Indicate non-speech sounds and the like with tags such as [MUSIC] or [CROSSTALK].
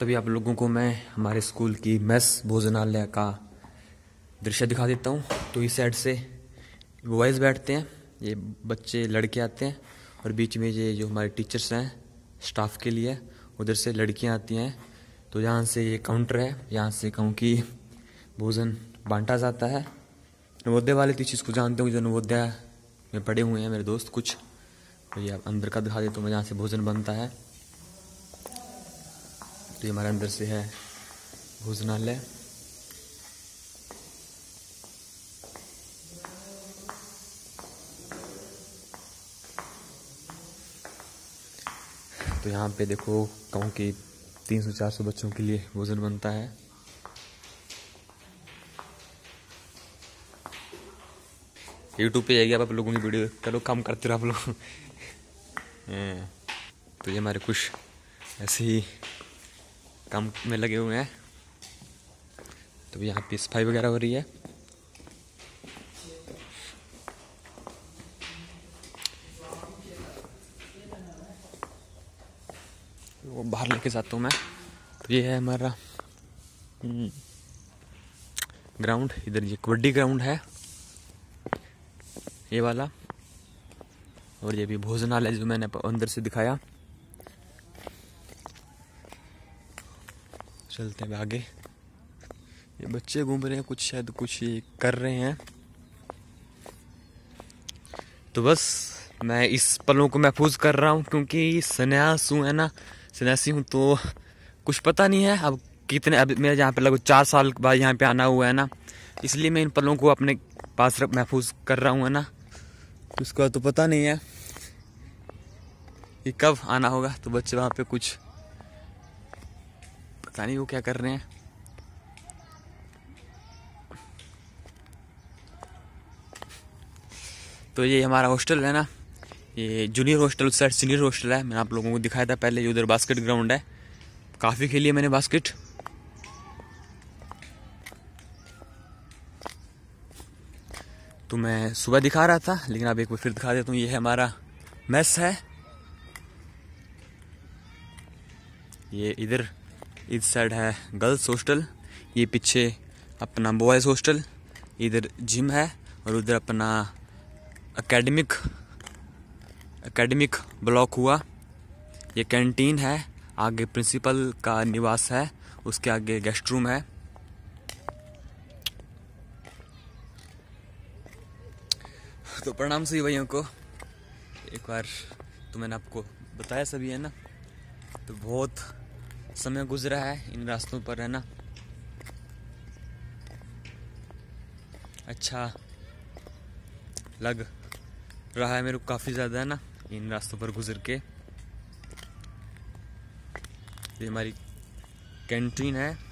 तभी आप लोगों को मैं हमारे स्कूल की मेस भोजनालय का दृश्य दिखा देता हूँ। तो इस साइड से बॉयज़ बैठते हैं, ये बच्चे, लड़के आते हैं और बीच में ये जो हमारे टीचर्स हैं स्टाफ के लिए, उधर से लड़कियाँ आती हैं। तो यहाँ से ये काउंटर है, यहाँ से कहूँ कि भोजन बांटा जाता है। नवोदय वाले तो चीज़ को जानते हो जो नवोदय में पड़े हुए हैं मेरे दोस्त कुछ। तो ये अंदर का दिखा देता हूँ मैं जहाँ से भोजन बनता है। तो ये हमारे अंदर से है। भोजनालय। तो यहाँ पे देखो कहूँ कि तीन सौ, चार सौ बच्चों के लिए भोजन बनता है। यूट्यूब पे जाइए, आप लोगों की वीडियो चलो, काम करते रहो आप लोग। [LAUGHS] तो ये हमारे कुछ ऐसे ही काम में लगे हुए हैं। तो यहाँ पे सफ़ाई वगैरह हो रही है। वो बाहर लेके जाता हूँ मैं। तो ये है हमारा ग्राउंड हम्म, इधर ये कबड्डी ग्राउंड है। ये वाला। और ये भी भोजनालय जो मैंने अंदर से दिखाया। चलते हैं आगे। ये बच्चे घूम रहे हैं, कुछ शायद कुछ कर रहे हैं। तो बस, मैं इस पलों को महफूज कर रहा हूँ, क्योंकि सन्यास हूँ, है ना? सन्यासी हूँ तो कुछ पता नहीं है अब कितने, अब मेरे यहाँ पे लगभग चार साल बाद यहाँ पे आना हुआ है ना? इसलिए मैं इन पलों को अपने पास महफूज कर रहा हूँ, है ना? तो उसका तो पता नहीं है कि कब आना होगा। तो बच्चे वहाँ पे कुछ पता नहीं वो क्या कर रहे हैं। तो ये हमारा हॉस्टल है ना। ये जूनियर हॉस्टल उस साइड सीनियर हॉस्टल है। मैंने आप लोगों को दिखाया था पहले उधर बास्केट ग्राउंड है। काफ़ी खेली है मैंने बास्केट। तो मैं सुबह दिखा रहा था, लेकिन अब एक बार फिर दिखा देता हूँ। ये है हमारा मेस है। ये इधर इस साइड है गर्ल्स हॉस्टल, ये पीछे अपना बॉयज़ हॉस्टल, इधर जिम है और उधर अपना एकेडमिक एकेडमिक ब्लॉक हुआ। ये कैंटीन है, आगे प्रिंसिपल का निवास है, उसके आगे गेस्ट रूम है। तो प्रणाम सभी भाइयों को। एक बार तो मैंने आपको बताया सभी, है ना? तो बहुत समय गुजरा है इन रास्तों पर, है ना? अच्छा लग रहा है मेरे को काफ़ी ज़्यादा, है ना? इन रास्तों पर गुजर के। ये हमारी कैंटीन है।